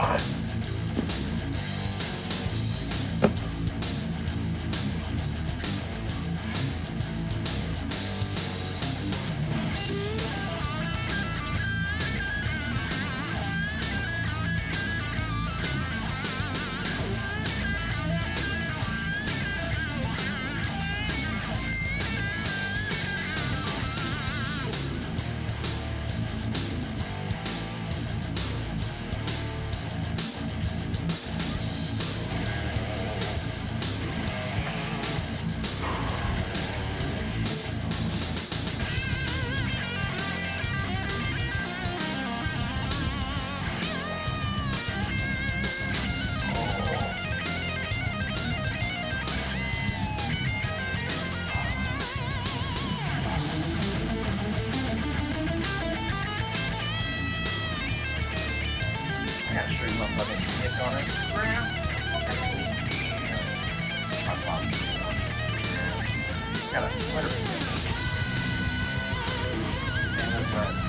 I stream up fucking shit on mom. Got a Twitter. And uh,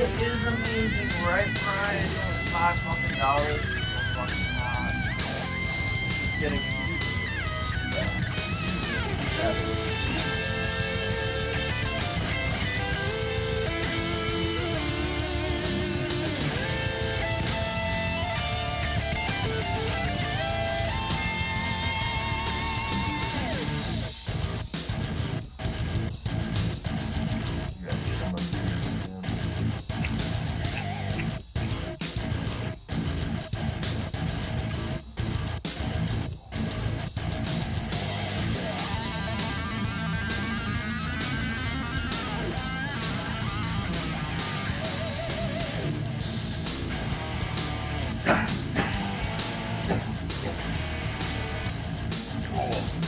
it is amazing, right, Brian? Five fucking dollars. Fucking hot. Getting. Whoa.